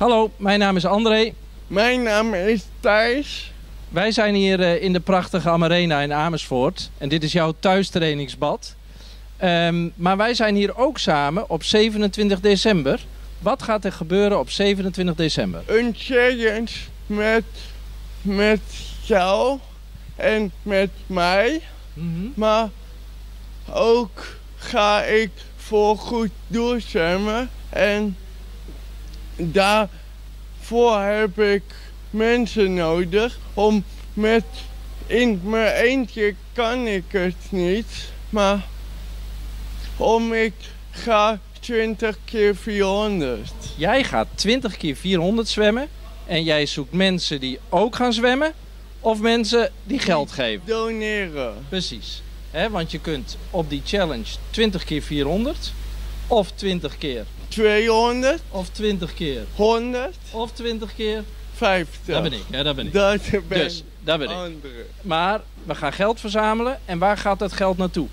Hallo, mijn naam is André. Mijn naam is Thijs. Wij zijn hier eh, in de prachtige Amarena in Amersfoort. En dit is jouw thuistrainingsbad. Ehm, maar wij zijn hier ook samen op 27 december. Wat gaat er gebeuren op 27 december? Een challenge met, met jou en met mij. Maar ook ga ik voor goed doorzwemmen. En daarvoor heb ik mensen nodig om met in mijn eentje kan ik het niet. Maar om ik ga 20 keer 400. Jij gaat 20 keer 400 zwemmen. En jij zoekt mensen die ook gaan zwemmen. Of mensen die geld geven. Doneren. Precies. Hè, want je kunt op die challenge 20 keer 400. Of 20 keer. 200. Of 20 keer. 100. Of 20 keer. 50. Dat ben ik. Ja, dat ben ik. Dat ben Dus, daar ben ik. andere. Maar we gaan geld verzamelen. En waar gaat dat geld naartoe?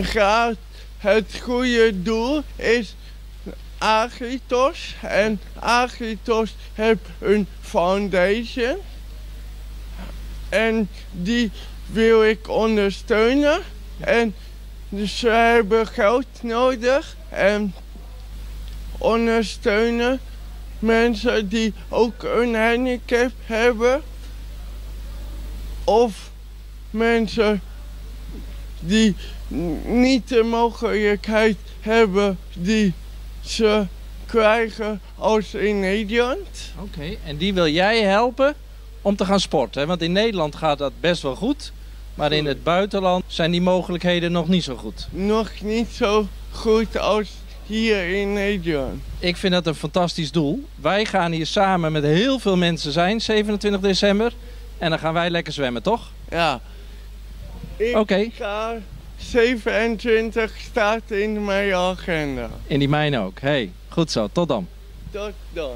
Gaat het goede doel is Agritos. En Agritos heeft een foundation. En die wil ik ondersteunen. En dus ze hebben geld nodig. En ondersteunen mensen die ook een handicap hebben. Of mensen die niet de mogelijkheid hebben die ze krijgen als in Nederland. Oké. En die wil jij helpen om te gaan sporten. Want in Nederland gaat dat best wel goed. Maar in het buitenland zijn die mogelijkheden nog niet zo goed. Nog niet zo goed als hier in Nederland. Ik vind dat een fantastisch doel. Wij gaan hier samen met heel veel mensen zijn, 27 december. En dan gaan wij lekker zwemmen, toch? Ja. Ik Oké. ga 27 staat in mijn agenda. In die mijne ook. Hey, goed zo. Tot dan. Tot dan.